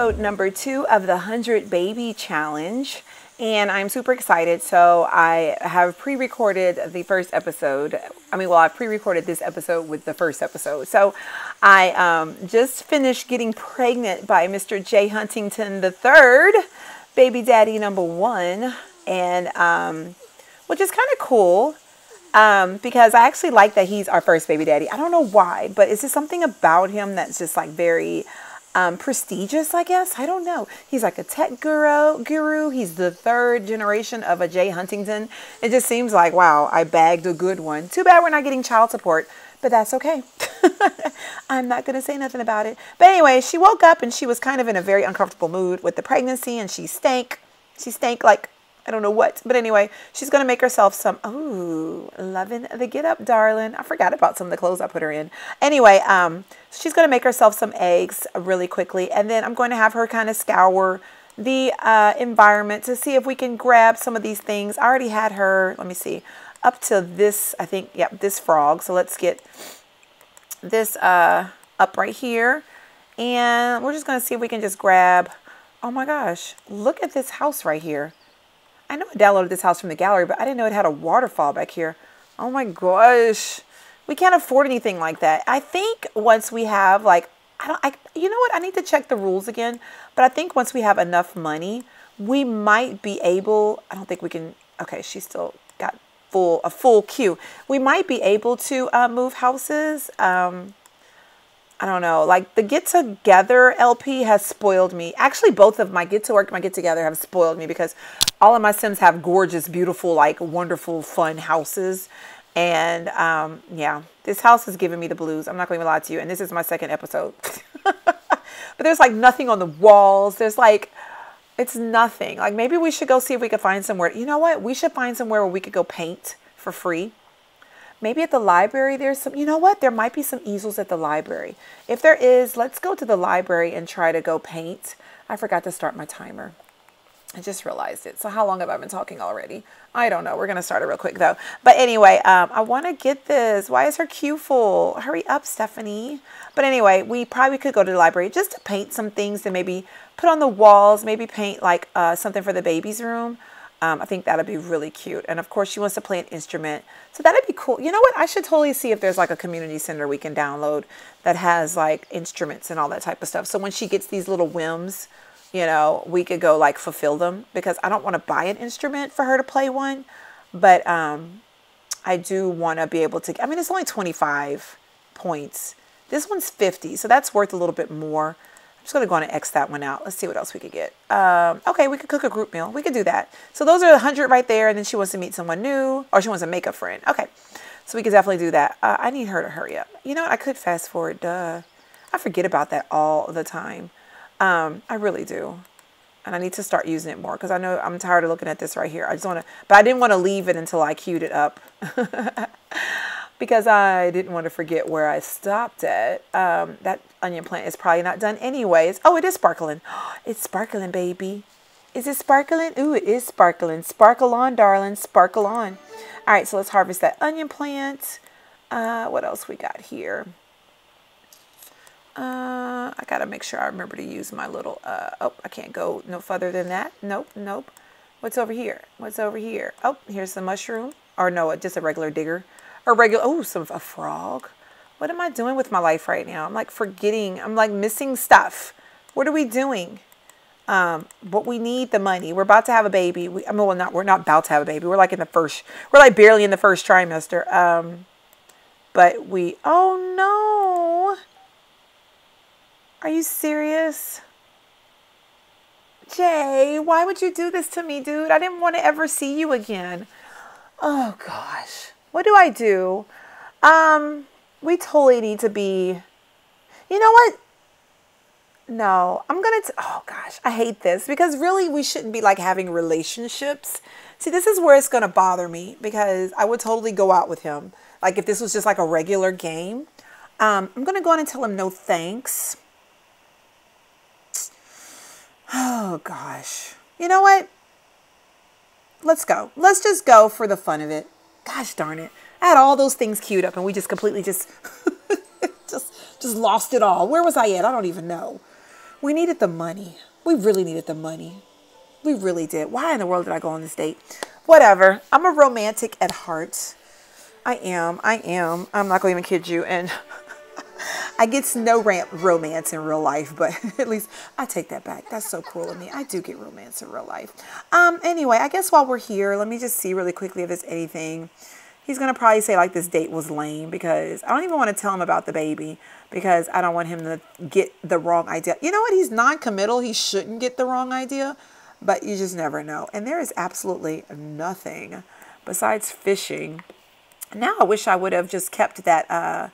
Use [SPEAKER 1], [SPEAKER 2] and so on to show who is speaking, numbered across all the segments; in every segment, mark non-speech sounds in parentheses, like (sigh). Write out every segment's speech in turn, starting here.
[SPEAKER 1] episode number two of the 100 Baby Challenge. And I'm super excited. So, I have pre recorded the first episode. I mean, well, I pre recorded this episode with the first episode. So, I um, just finished getting pregnant by Mr. Jay Huntington III, baby daddy number one. And, um, which is kind of cool um, because I actually like that he's our first baby daddy. I don't know why, but it's just something about him that's just like very um, prestigious, I guess. I don't know. He's like a tech guru. Guru. He's the third generation of a Jay Huntington. It just seems like wow, I bagged a good one. Too bad we're not getting child support, but that's okay. (laughs) I'm not gonna say nothing about it. But anyway, she woke up and she was kind of in a very uncomfortable mood with the pregnancy, and she stank. She stank like I don't know what. But anyway, she's going to make herself some, ooh, loving the get up, darling. I forgot about some of the clothes I put her in. Anyway, um, she's going to make herself some eggs really quickly. And then I'm going to have her kind of scour the uh, environment to see if we can grab some of these things. I already had her, let me see, up to this, I think, yep, yeah, this frog. So let's get this uh, up right here. And we're just going to see if we can just grab, oh my gosh, look at this house right here. I know I downloaded this house from the gallery, but I didn't know it had a waterfall back here. Oh my gosh. We can't afford anything like that. I think once we have like, I don't, I, you know what? I need to check the rules again. But I think once we have enough money, we might be able, I don't think we can, okay, she's still got full, a full queue. We might be able to uh, move houses. Um, I don't know, like the Get Together LP has spoiled me. Actually, both of my Get to Work, my Get Together have spoiled me because all of my Sims have gorgeous, beautiful, like wonderful, fun houses. And um, yeah, this house is giving me the blues. I'm not going to lie to you. And this is my second episode. (laughs) but there's like nothing on the walls. There's like, it's nothing. Like maybe we should go see if we could find somewhere. You know what? We should find somewhere where we could go paint for free Maybe at the library there's some, you know what? There might be some easels at the library. If there is, let's go to the library and try to go paint. I forgot to start my timer. I just realized it. So how long have I been talking already? I don't know. We're going to start it real quick though. But anyway, um, I want to get this. Why is her queue full? Hurry up, Stephanie. But anyway, we probably could go to the library just to paint some things and maybe put on the walls, maybe paint like uh, something for the baby's room. Um, I think that'd be really cute. And of course, she wants to play an instrument. So that'd be cool. You know what? I should totally see if there's like a community center we can download that has like instruments and all that type of stuff. So when she gets these little whims, you know, we could go like fulfill them because I don't want to buy an instrument for her to play one. But um, I do want to be able to. I mean, it's only 25 points. This one's 50, so that's worth a little bit more. I'm just going to go on and X that one out. Let's see what else we could get. Um, okay, we could cook a group meal. We could do that. So those are 100 right there. And then she wants to meet someone new or she wants to make a friend. Okay, so we could definitely do that. Uh, I need her to hurry up. You know what? I could fast forward. Duh. I forget about that all the time. Um, I really do. And I need to start using it more because I know I'm tired of looking at this right here. I just want to, but I didn't want to leave it until I queued it up. (laughs) because I didn't want to forget where I stopped at. Um, that onion plant is probably not done anyways. Oh, it is sparkling. (gasps) It's sparkling, baby. Is it sparkling? Ooh, it is sparkling. Sparkle on, darling. Sparkle on. All right, so let's harvest that onion plant. Uh, what else we got here? Uh, I got to make sure I remember to use my little, uh, oh, I can't go no further than that. Nope, nope. What's over here? What's over here? Oh, here's the mushroom. Or no, just a regular digger a regular, oh, some a frog. What am I doing with my life right now? I'm like forgetting. I'm like missing stuff. What are we doing? Um, but we need the money. We're about to have a baby. We, I mean, well, not we're not about to have a baby. We're like in the first. We're like barely in the first trimester. Um, but we. Oh no! Are you serious? Jay, why would you do this to me, dude? I didn't want to ever see you again. Oh gosh. What do I do? Um, we totally need to be, you know what? No, I'm going to, oh gosh, I hate this because really we shouldn't be like having relationships. See, this is where it's going to bother me because I would totally go out with him. Like if this was just like a regular game. Um, I'm going to go on and tell him no thanks. Oh gosh. You know what? Let's go. Let's just go for the fun of it. Gosh darn it. I had all those things queued up and we just completely just (laughs) just just lost it all. Where was I at? I don't even know. We needed the money. We really needed the money. We really did. Why in the world did I go on this date? Whatever. I'm a romantic at heart. I am. I am. I'm not going to even kid you. And (laughs) I get no ramp romance in real life, but (laughs) at least I take that back. That's so cruel of me. I do get romance in real life. Um, anyway, I guess while we're here, let me just see really quickly if there's anything. He's going to probably say like this date was lame because I don't even want to tell him about the baby because I don't want him to get the wrong idea. You know what? He's non-committal. He shouldn't get the wrong idea, but you just never know. And there is absolutely nothing besides fishing. Now I wish I would have just kept that uh,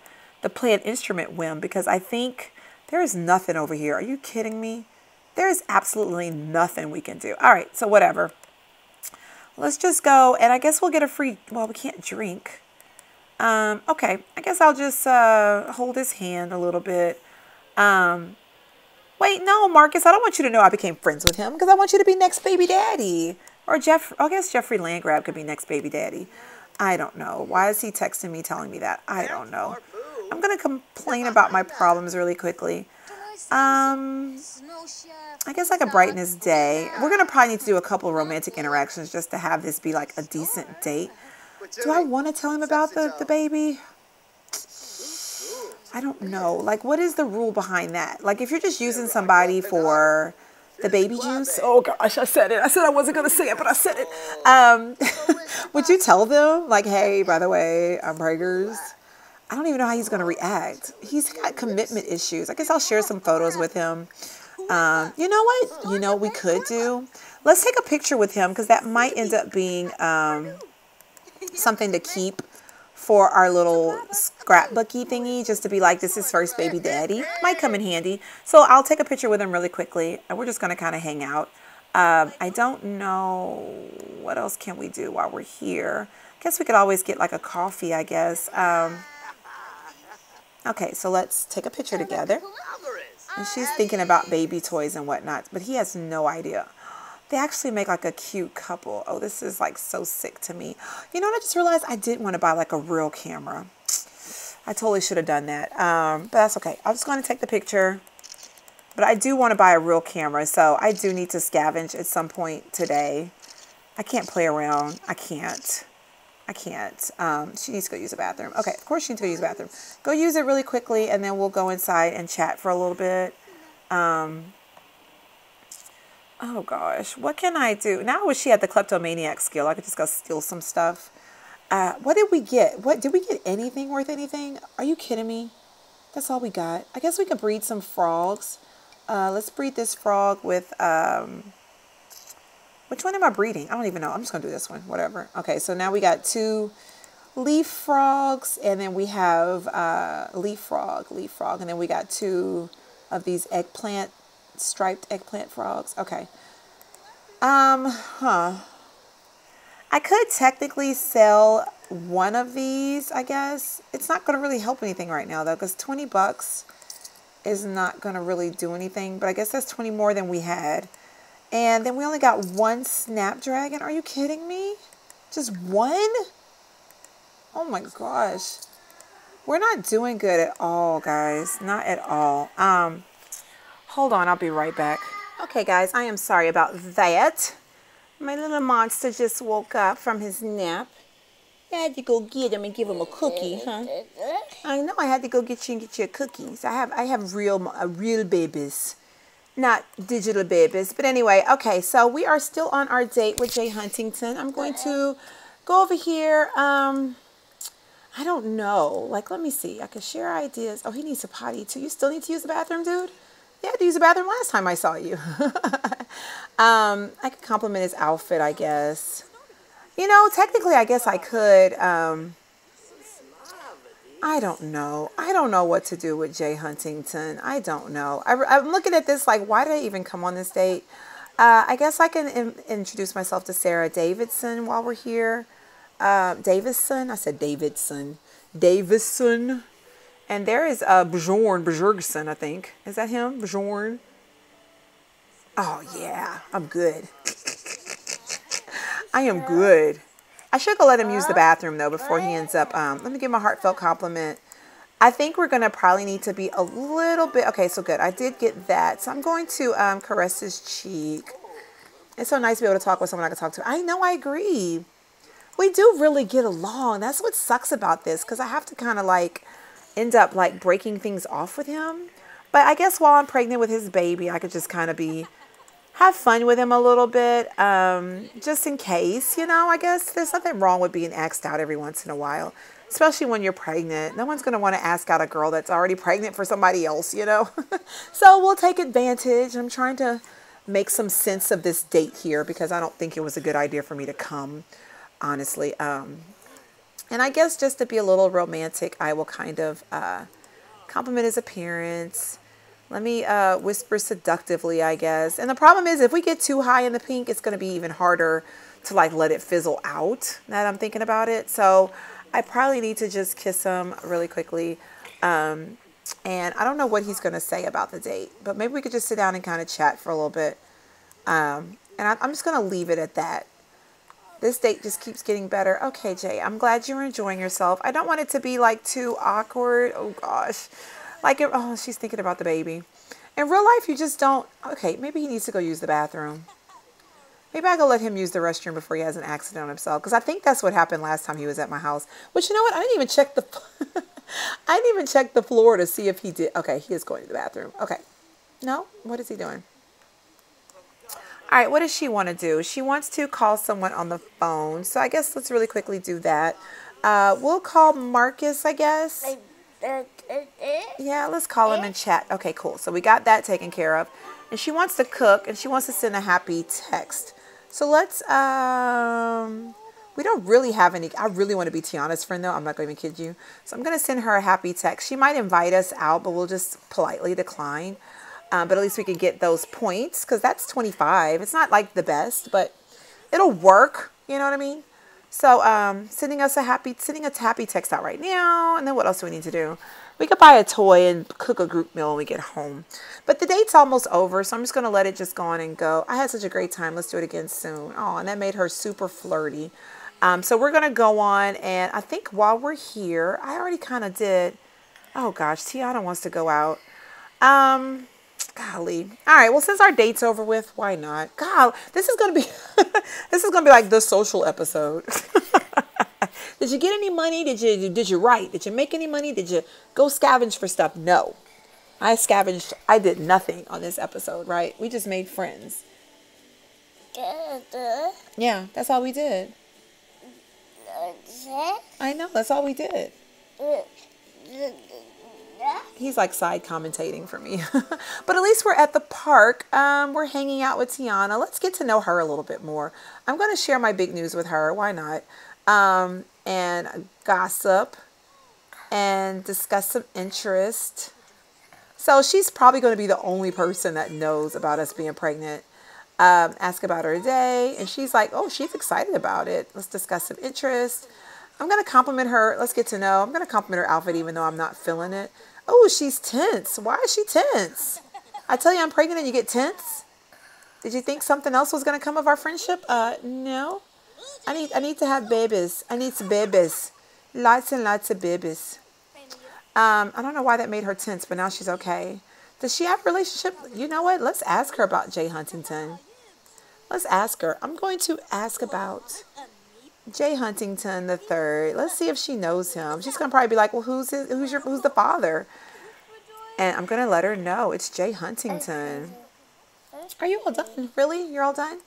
[SPEAKER 1] the play an instrument whim because I think there is nothing over here. Are you kidding me? There is absolutely nothing we can do. All right, so whatever. Let's just go, and I guess we'll get a free, well, we can't drink. Um, okay, I guess I'll just uh, hold his hand a little bit. Um, wait, no, Marcus, I don't want you to know I became friends with him because I want you to be next baby daddy. Or Jeff, I guess Geoffrey Landgraab could be next baby daddy. I don't know. Why is he texting me telling me that? I don't know. I'm going to complain about my problems really quickly. Um, I guess I could brighten day. We're going to probably need to do a couple romantic interactions just to have this be like a decent date. Do I want to tell him about the, the baby? I don't know. Like, what is the rule behind that? Like, if you're just using somebody for the baby juice. Oh gosh, I said it. I said I wasn't going to say it, but I said it. Um, (laughs) would you tell them, like, hey, by the way, I'm preggers? I don't even know how he's going to react. He's got commitment issues. I guess I'll share some photos with him. Um, you know what? You know we could do? Let's take a picture with him because that might end up being um, something to keep for our little scrapbooky thingy just to be like this is first baby daddy might come in handy so i'll take a picture with him really quickly and we're just going to kind of hang out um, i don't know what else can we do while we're here i guess we could always get like a coffee i guess um, Okay, so let's take a picture together. And she's thinking about baby toys and whatnot, but he has no idea. (gasps) They actually make like a cute couple. Oh, this is like so sick to me. You know what I just realized? I did want to buy like a real camera. I totally should have done that. Um, but that's okay. I'm just going to take the picture. But I do want to buy a real camera, so I do need to scavenge at some point today. I can't play around. I can't. I can't. Um, she needs to go use the bathroom. Okay, of course she needs to go use the bathroom. Go use it really quickly, and then we'll go inside and chat for a little bit. Um, oh gosh, what can I do? Now I wish she had the kleptomaniac skill. I could just go steal some stuff. Uh, what did we get? What did we get anything worth anything? Are you kidding me? That's all we got. I guess we could breed some frogs. Uh, let's breed this frog with um, which one am I breeding? I don't even know. I'm just going to do this one. Whatever. Okay, so now we got two leaf frogs, and then we have uh, leaf frog, leaf frog, and then we got two of these eggplant, striped eggplant frogs. Okay. Um, huh. I could technically sell one of these, I guess. It's not going to really help anything right now, though, because 20 bucks is not going to really do anything. But I guess that's 20 more than we had. And then we only got one Snapdragon. Are you kidding me? Just one? Oh my gosh. We're not doing good at all, guys. Not at all. Um, hold on, I'll be right back. Okay, guys, I am sorry about that. My little monster just woke up from his nap. I had to go get him and give him a cookie, huh? I know I had to go get you and get you a cookie. So I have I have real uh, real babies not digital babies. But anyway, okay, so we are still on our date with Jay Huntington. I'm going to go over here. Um, I don't know. Like, let me see. I can share ideas. Oh, he needs a potty too. You still need to use the bathroom, dude? Yeah, I had to use the bathroom last time I saw you. (laughs) um, I could compliment his outfit, I guess. You know, technically, I guess I could. Um, I don't know. I don't know what to do with Jay Huntington. I don't know. I, am looking at this like, why did I even come on this date? Uh, I guess I can in, introduce myself to Sarah Davidson while we're here. Uh, Davidson. I said Davidson. Davidson. And there is uh, Bjorn Bjergsen, I think. Is that him? Bjorn? Oh, yeah. I'm good. (laughs) I am good. I should go let him use the bathroom though before he ends up. Um, let me give him a heartfelt compliment. I think we're going to probably need to be a little bit, okay, so good. I did get that. So I'm going to um, caress his cheek. It's so nice to be able to talk with someone I can talk to. I know, I agree. We do really get along. That's what sucks about this because I have to kind of like end up like breaking things off with him. But I guess while I'm pregnant with his baby, I could just kind of be have fun with him a little bit, um, just in case, you know. I guess there's nothing wrong with being asked out every once in a while, especially when you're pregnant. No one's going to want to ask out a girl that's already pregnant for somebody else, you know. (laughs) so we'll take advantage. I'm trying to make some sense of this date here because I don't think it was a good idea for me to come, honestly. Um, and I guess just to be a little romantic, I will kind of uh, compliment his appearance let me uh, whisper seductively, I guess. And the problem is if we get too high in the pink, it's going to be even harder to like let it fizzle out now that I'm thinking about it. So I probably need to just kiss him really quickly. Um, and I don't know what he's going to say about the date, but maybe we could just sit down and kind of chat for a little bit. Um, and I, I'm just going to leave it at that. This date just keeps getting better. Okay, Jay, I'm glad you're enjoying yourself. I don't want it to be like too awkward. Oh gosh. Like, oh, she's thinking about the baby. In real life, you just don't. Okay, maybe he needs to go use the bathroom. Maybe I go let him use the restroom before he has an accident on himself. Because I think that's what happened last time he was at my house. Which, you know what? I didn't even check the... (laughs) I didn't even check the floor to see if he did. Okay, he is going to the bathroom. Okay. No? What is he doing? All right, what does she want to do? She wants to call someone on the phone. So I guess let's really quickly do that. Uh, we'll call Marcus, I guess. Yeah, let's call him and chat. Okay, cool. So we got that taken care of. And she wants to cook and she wants to send a happy text. So let's, um, we don't really have any, I really want to be Tiana's friend though. I'm not going to even kid you. So I'm going to send her a happy text. She might invite us out, but we'll just politely decline. Um, but at least we can get those points because that's 25. It's not like the best, but it'll work. You know what I mean? So um, sending us a happy, sending a happy text out right now. And then what else do we need to do? We could buy a toy and cook a group meal when we get home. But the date's almost over, so I'm just going to let it just go on and go. I had such a great time. Let's do it again soon. Oh, and that made her super flirty. Um, so we're going to go on, and I think while we're here, I already kind of did. Oh, gosh, Tiana wants to go out. Um, golly. All right, well, since our date's over with, why not? God, this is going to be, (laughs) this is going to be like the social episode. (laughs) Did you get any money? Did you did you write? Did you make any money? Did you go scavenge for stuff? No. I scavenged. I did nothing on this episode, right? We just made friends. Yeah, that's all we did. I know, that's all we did. Uh, He's like side commentating for me. (laughs) but at least we're at the park. Um, we're hanging out with Tiana. Let's get to know her a little bit more. I'm going to share my big news with her. Why not? um, and gossip and discuss some interest. So she's probably going to be the only person that knows about us being pregnant. Um, ask about her day, and she's like, "Oh, she's excited about it. Let's discuss some interest." I'm gonna compliment her. Let's get to know. I'm gonna compliment her outfit, even though I'm not feeling it. Oh, she's tense. Why is she tense? I tell you, I'm pregnant, and you get tense. Did you think something else was gonna come of our friendship? Uh, no. I need I need to have babies. I need some babies. Lots and lots of babies. Um, I don't know why that made her tense, but now she's okay. Does she have a relationship? You know what? Let's ask her about Jay Huntington. Let's ask her. I'm going to ask about Jay Huntington the third. Let's see if she knows him. She's gonna probably be like, "Well, who's his, who's your who's the father?" And I'm gonna let her know it's Jay Huntington. Are you all done? Really? You're all done?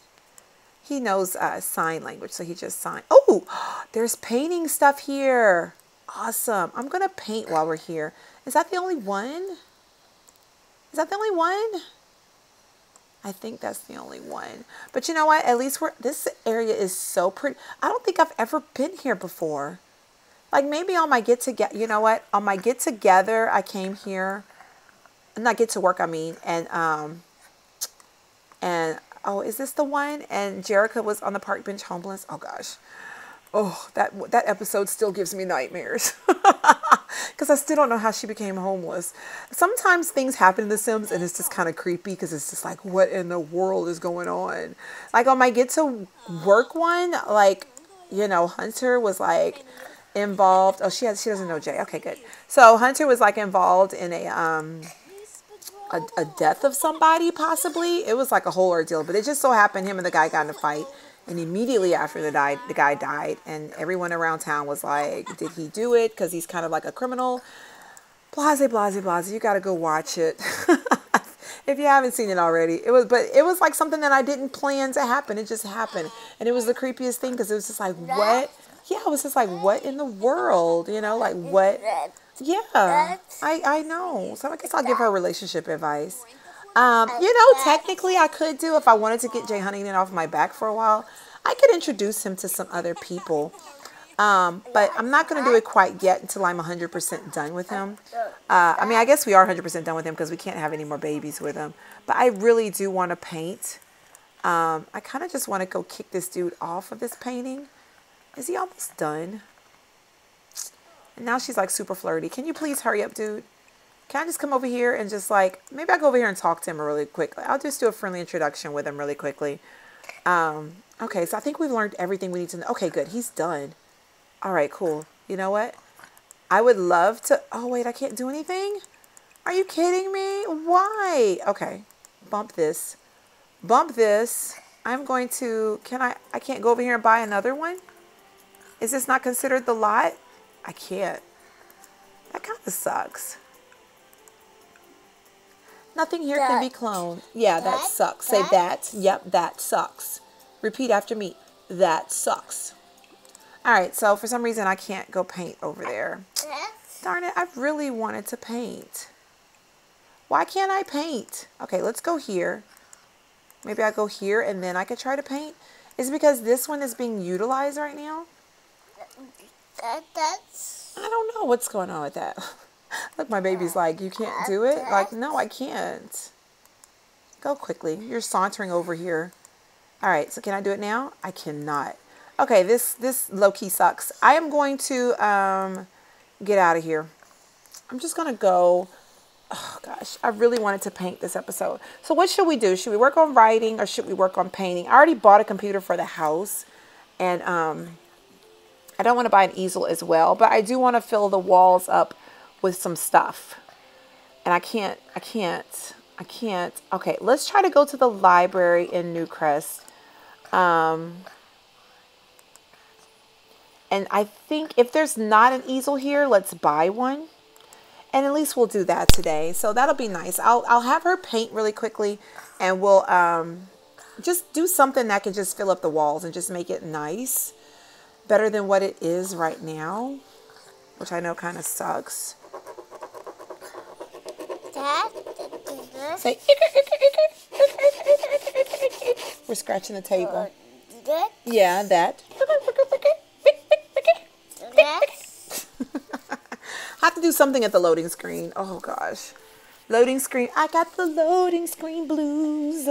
[SPEAKER 1] He knows uh, sign language, so he just signed. Oh, (gasps) there's painting stuff here. Awesome. I'm to paint while we're here. Is that the only one? Is that the only one? I think that's the only one. But you know what? At least we're, this area is so pretty. I don't think I've ever been here before. Like maybe on my get together, you know what? On my get together, I came here. Not get to work, I mean. And, um, and oh, is this the one? And Jerica was on the park bench homeless. Oh gosh. Oh, that that episode still gives me nightmares. (laughs) Because I still don't know how she became homeless. Sometimes things happen in The Sims and it's just kind of creepy because it's just like, what in the world is going on? Like on my get to work one, like, you know, Hunter was like, involved. Oh, she has. She doesn't know Jay. Okay, good. So Hunter was like involved in a um a, a death of somebody possibly. It was like a whole ordeal, but it just so happened him and the guy got in a fight. And immediately after the died, the guy died, and everyone around town was like, "Did he do it? Because he's kind of like a criminal." Blase, blase, blase. You got to go watch it. (laughs) if you haven't seen it already, it was, but it was like something that I didn't plan to happen. It just happened, and it was the creepiest thing because it was just like, what? Yeah, it was just like, what in the world? You know, like what? Yeah, I I know. So I guess I'll give her relationship advice. Um, you know, technically, I could do if I wanted to get Jay Huntington off my back for a while. I could introduce him to some other people. Um, but I'm not going to do it quite yet until I'm 100% done with him. Uh, I mean, I guess we are 100% done with him because we can't have any more babies with him. But I really do want to paint. Um, I kind of just want to go kick this dude off of this painting. Is he almost done? And now she's like super flirty. Can you please hurry up, dude? Can I just come over here and just like, maybe I'll go over here and talk to him really quickly. I'll just do a friendly introduction with him really quickly. Um, okay, so I think we've learned everything we need to know. Okay, good. He's done. All right, cool. You know what? I would love to. Oh, wait, I can't do anything? Are you kidding me? Why? Okay, bump this. Bump this. I'm going to. Can I? I can't go over here and buy another one? Is this not considered the lot? I can't. That kind of sucks. Nothing here can be cloned. Yeah, that sucks. Say that. Yep, that sucks. Repeat after me. That sucks. All right, so for some reason I can't go paint over there. Darn it, I really wanted to paint. Why can't I paint? Okay, let's go here. Maybe I go here and then I could try to paint. Is it because this one is being utilized right now?
[SPEAKER 2] That, that's...
[SPEAKER 1] I don't know what's going on with that. (laughs) Look, my baby's like, you can't do it? Like, no, I can't. Go quickly. You're sauntering over here. All right, so can I do it now? I cannot. Okay, this this low key sucks. I am going to um, get out of here. I'm just gonna go. Oh gosh, I really wanted to paint this episode. So what should we do? Should we work on writing or should we work on painting? I already bought a computer for the house, and um, I don't want to buy an easel as well, but I do want to fill the walls up with some stuff. And I can't. I can't. I can't. Okay, let's try to go to the library in Newcrest. Um, and I think if there's not an easel here, let's buy one. And at least we'll do that today. So that'll be nice. I'll, I'll have her paint really quickly and we'll um, just do something that can just fill up the walls and just make it nice. Better than what it is right now, which I know kind of sucks.
[SPEAKER 2] Dad?
[SPEAKER 1] Say, we're scratching the table.
[SPEAKER 2] Good?
[SPEAKER 1] Yeah, that. I (laughs) have to do something at the loading screen. Oh gosh. Loading screen. I got the loading screen blues.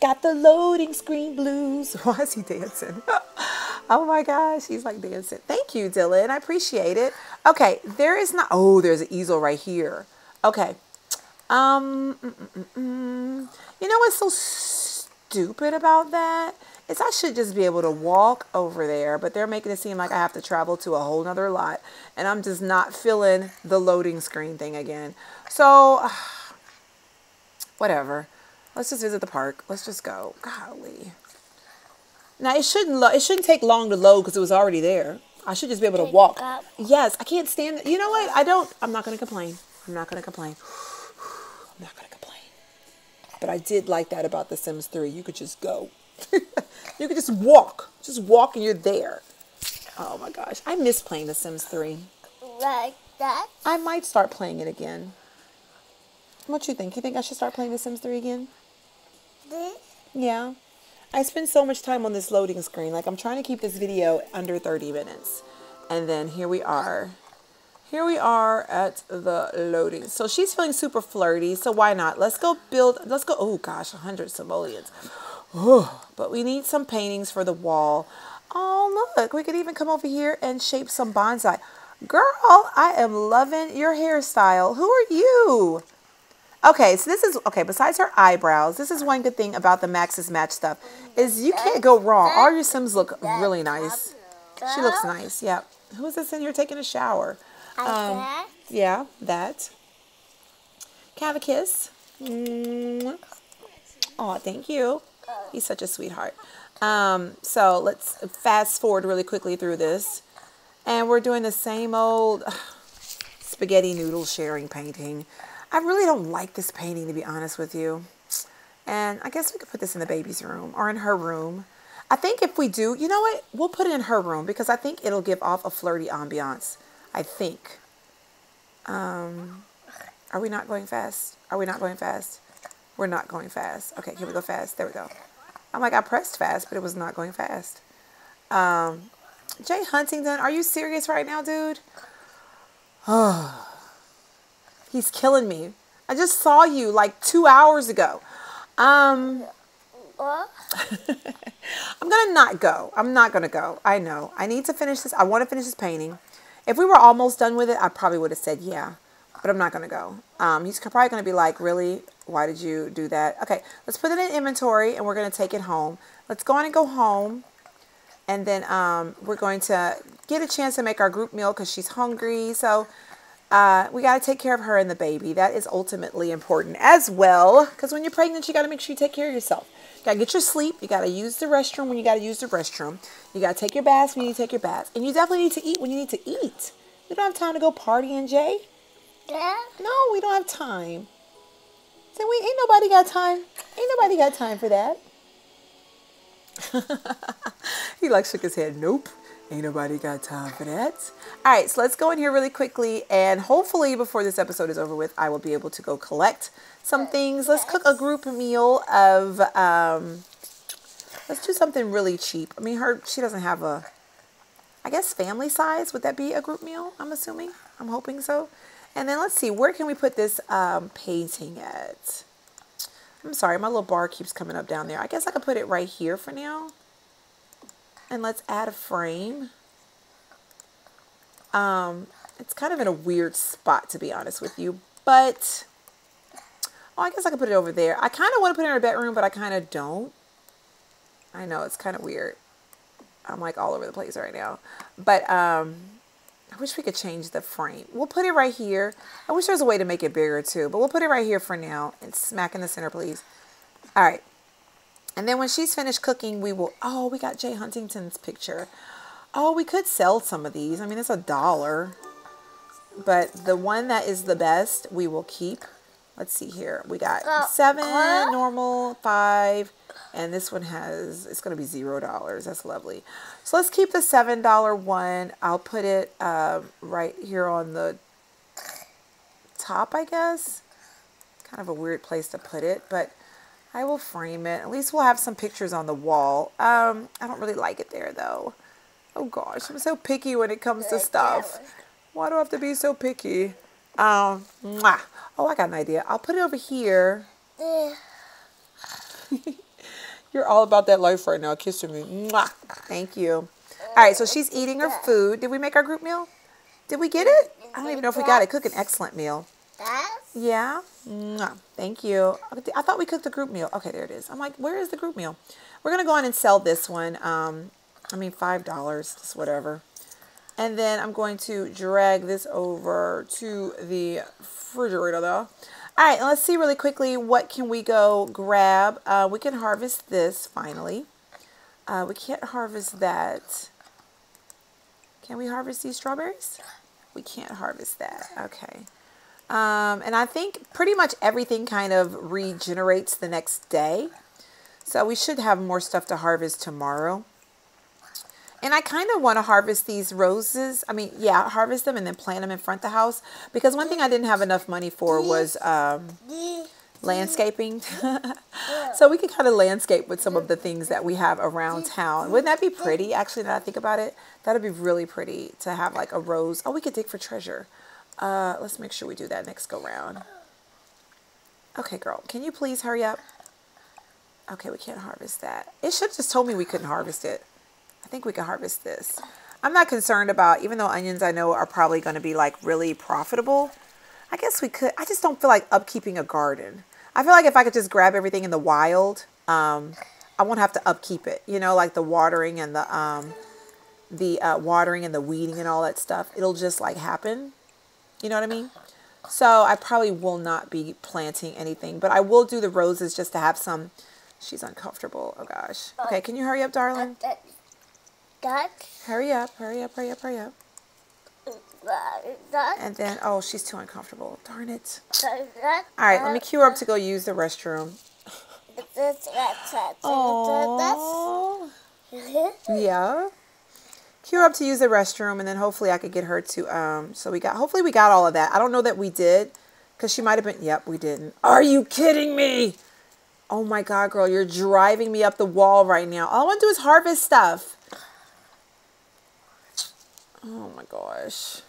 [SPEAKER 1] Got the loading screen blues. (laughs) Why is he dancing? (laughs) oh my gosh, he's like dancing. Thank you, Dylan. I appreciate it. Okay, there is not. Oh, there's an easel right here. Okay. Um, mm, mm, mm, you know what's so stupid about that? is I should just be able to walk over there, but they're making it seem like I have to travel to a whole nother lot, and I'm just not feeling the loading screen thing again. So, (sighs) whatever. Let's just visit the park. Let's just go. Golly. Now it shouldn't lo- it shouldn't take long to load because it was already there. I should just be able to walk. Yes, I can't stand. You know what? I don't. I'm not gonna complain. I'm not gonna complain. (sighs) I'm not gonna complain. But I did like that about The Sims 3. You could just go. (laughs) you could just walk. Just walk and you're there. Oh my gosh. I miss playing The Sims 3.
[SPEAKER 2] Like that?
[SPEAKER 1] I might start playing it again. What you think? You think I should start playing The Sims 3 again?
[SPEAKER 2] This?
[SPEAKER 1] Yeah. I spend so much time on this loading screen. Like I'm trying to keep this video under 30 minutes. And then here we are. Here we are at the loading. So she's feeling super flirty. So why not? Let's go build. Let's go. Oh gosh, 100 simoleons. Oh, but we need some paintings for the wall. Oh, look, we could even come over here and shape some bonsai. Girl, I am loving your hairstyle. Who are you? Okay, so this is, okay, besides her eyebrows, this is one good thing about the Maxis Match stuff, is you can't go wrong. All your Sims look really nice. She looks nice, yep. Who's this in here taking a shower? Um,
[SPEAKER 2] that.
[SPEAKER 1] Yeah, that. Can I have a kiss? Oh, thank you. He's such a sweetheart. Um, so let's fast forward really quickly through this. And we're doing the same old (sighs) spaghetti noodle sharing painting. I really don't like this painting, to be honest with you. And I guess we could put this in the baby's room or in her room. I think if we do, you know what? We'll put it in her room because I think it'll give off a flirty ambiance. I think. Um, are we not going fast? Are we not going fast? We're not going fast. Okay, can we go fast? There we go. I'm like, I pressed fast, but it was not going fast. Um, Jay Huntington, are you serious right now, dude? Oh, (sighs) he's killing me. I just saw you like two hours ago. Um,
[SPEAKER 2] What? (laughs)
[SPEAKER 1] I'm gonna not go. I'm not gonna go. I know. I need to finish this. I want to finish this painting. If we were almost done with it, I probably would have said yeah, but I'm not gonna go. Um, he's probably gonna be like, really? Why did you do that? Okay, let's put it in inventory and we're gonna take it home. Let's go on and go home, and then um, we're going to get a chance to make our group meal because she's hungry. So uh, we got to take care of her and the baby. That is ultimately important as well. Because when you're pregnant, you got to make sure you take care of yourself. You got to get your sleep. You got to use the restroom when you got to use the restroom. You got to take your baths when you need to take your baths. And you definitely need to eat when you need to eat. We don't have time to go partying, Jay.
[SPEAKER 2] Yeah.
[SPEAKER 1] No, we don't have time. So we ain't nobody got time. Ain't nobody got time for that. (laughs) he like shook his head. Nope. Ain't nobody got time for that. All right, so let's go in here really quickly, and hopefully before this episode is over with, I will be able to go collect some things. Let's cook a group meal of. Um, let's do something really cheap. I mean, her she doesn't have a. I guess family size. Would that be a group meal? I'm assuming. I'm hoping so. And then let's see, where can we put this um, painting at? I'm sorry, my little bar keeps coming up down there. I guess I could put it right here for now. And let's add a frame. Um, it's kind of in a weird spot, to be honest with you. But, oh, I guess I could put it over there. I kind of want to put it in our bedroom, but I kind of don't. I know, it's kind of weird. I'm like all over the place right now. But, um, I wish we could change the frame. We'll put it right here. I wish there was a way to make it bigger too, but we'll put it right here for now. And smack in the center, please. All right. And then when she's finished cooking, we will, oh, we got Jay Huntington's picture. Oh, we could sell some of these. I mean, it's a dollar. But the one that is the best, we will keep. Let's see here. We got
[SPEAKER 2] Uh,
[SPEAKER 1] seven, normal, five, and this one has, it's going to be zero dollars. That's lovely. So let's keep the seven dollar one. I'll put it um, right here on the top, I guess. Kind of a weird place to put it, but I will frame it. At least we'll have some pictures on the wall. Um, I don't really like it there though. Oh gosh, I'm so picky when it comes to stuff. Why do I have to be so picky? Um, mwah. oh, I got an idea. I'll put it over here. (laughs) You're all about that life right now, kissing me. Mwah. Thank you. All right, so she's eating her food. Did we make our group meal? Did we get it? I don't even know if we got it. Cook an excellent meal. Yeah. Mwah. Thank you. I thought we cooked the group meal. Okay, there it is. I'm like, where is the group meal? We're gonna go on and sell this one. Um, I mean, five dollars, just whatever. And then I'm going to drag this over to the refrigerator though. All right, let's see really quickly what can we go grab. Uh, we can harvest this finally. Uh, we can't harvest that. Can we harvest these strawberries? We can't harvest that. Okay. Um, and I think pretty much everything kind of regenerates the next day. So we should have more stuff to harvest tomorrow. And I kind of want to harvest these roses. I mean, yeah, harvest them and then plant them in front of the house. Because one thing I didn't have enough money for was um, landscaping. (laughs) so we could kind of landscape with some of the things that we have around town. Wouldn't that be pretty? Actually, now that I think about it, that'd be really pretty to have like a rose. Oh, we could dig for treasure. Uh, let's make sure we do that next go round. Okay, girl, can you please hurry up? Okay, we can't harvest that. It should have just told me we couldn't harvest it. I think we can harvest this. I'm not concerned about, even though onions I know are probably going to be like really profitable. I guess we could. I just don't feel like upkeeping a garden. I feel like if I could just grab everything in the wild, um, I won't have to upkeep it. You know, like the watering and the um, the uh, watering and the weeding and all that stuff, it'll just like happen. You know what I mean? So I probably will not be planting anything, but I will do the roses just to have some. She's uncomfortable. Oh gosh. Okay, can you hurry up, darling?
[SPEAKER 2] That.
[SPEAKER 1] Hurry up, hurry up, hurry up, hurry up.
[SPEAKER 2] That.
[SPEAKER 1] And then, oh, she's too uncomfortable. Darn it.
[SPEAKER 2] That.
[SPEAKER 1] All right, let me cue her up to go use the restroom.
[SPEAKER 2] This. That. That.
[SPEAKER 1] Oh. Yeah. Cue her up to use the restroom, and then hopefully I could get her to. Um. So we got. Hopefully we got all of that. I don't know that we did, because she might have been. Yep, we didn't. Are you kidding me? Oh my God, girl, you're driving me up the wall right now. All I want to do is harvest stuff. Oh my gosh.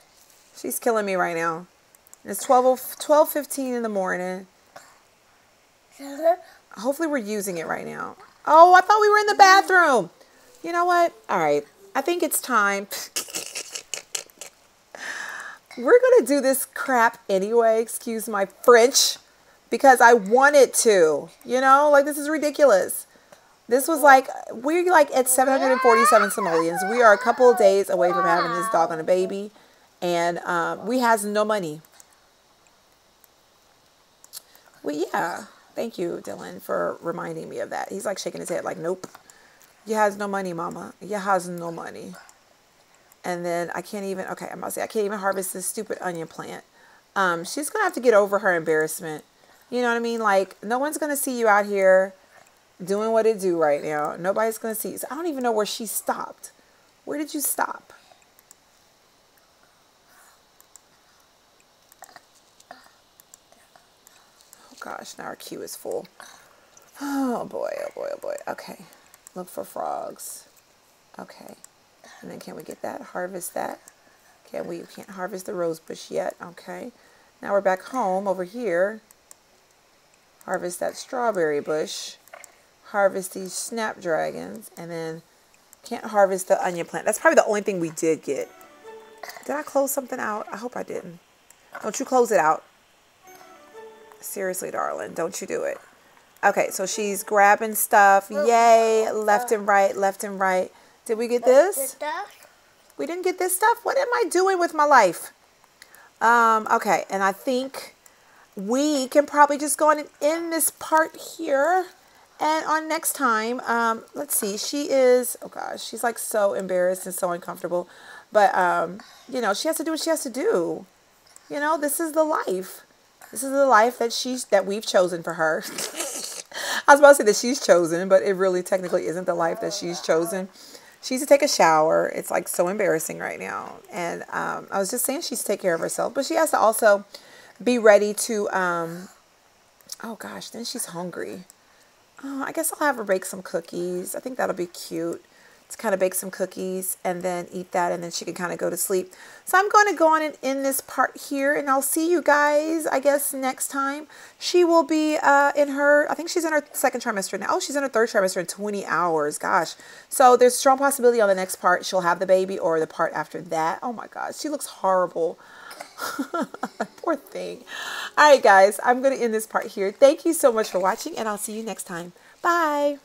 [SPEAKER 1] She's killing me right now. It's 12, 12 15 in the morning. Hopefully we're using it right now. Oh, I thought we were in the bathroom. You know what? All right. I think it's time. We're going to do this crap anyway. Excuse my French. Because I wanted to. You know, like this is ridiculous. This was like, we're like at 747 simoleons. We are a couple of days away from having this dog and a baby. And um, we has no money. Well, yeah. Thank you, Dylan, for reminding me of that. He's like shaking his head like, nope. You has no money, mama. You has no money. And then I can't even, okay, I'm about to say, I can't even harvest this stupid onion plant. Um, she's going to have to get over her embarrassment. You know what I mean? Like, no one's going to see you out here doing what it do right now. Nobody's going to see. So I don't even know where she stopped. Where did you stop? Oh gosh, now our queue is full. Oh boy, oh boy, oh boy. Okay. Look for frogs. Okay. And then can we get that? Harvest that. Okay, we can't harvest the rose bush yet. Okay. Now we're back home over here. Harvest that strawberry bush. Harvest these snapdragons. And then can't harvest the onion plant. That's probably the only thing we did get. Did I close something out? I hope I didn't. Don't you close it out. Seriously, darling, don't you do it. Okay, so she's grabbing stuff. Yay, left and right, left and right. Did we get this? We didn't get this stuff? What am I doing with my life? Um, okay, and I think we can probably just go on and end this part here. And on next time, um, let's see, she is, oh gosh, she's like so embarrassed and so uncomfortable. But, um, you know, she has to do what she has to do. You know, this is the life. This is the life that she's, that we've chosen for her. (laughs) I was about to say that she's chosen, but it really technically isn't the life that she's chosen. She needs to take a shower. It's like so embarrassing right now. And um, I was just saying she's to take care of herself, but she has to also be ready to, um, oh gosh, then she's hungry. Oh, I guess I'll have her bake some cookies. I think that'll be cute to kind of bake some cookies and then eat that and then she can kind of go to sleep. So I'm going to go on and end this part here and I'll see you guys, I guess, next time. She will be uh, in her, I think she's in her second trimester now. Oh, she's in her third trimester in 20 hours. Gosh. So there's a strong possibility on the next part she'll have the baby or the part after that. Oh my gosh, she looks horrible. (laughs) Poor thing. All right, guys, I'm going to end this part here. Thank you so much for watching and I'll see you next time. Bye.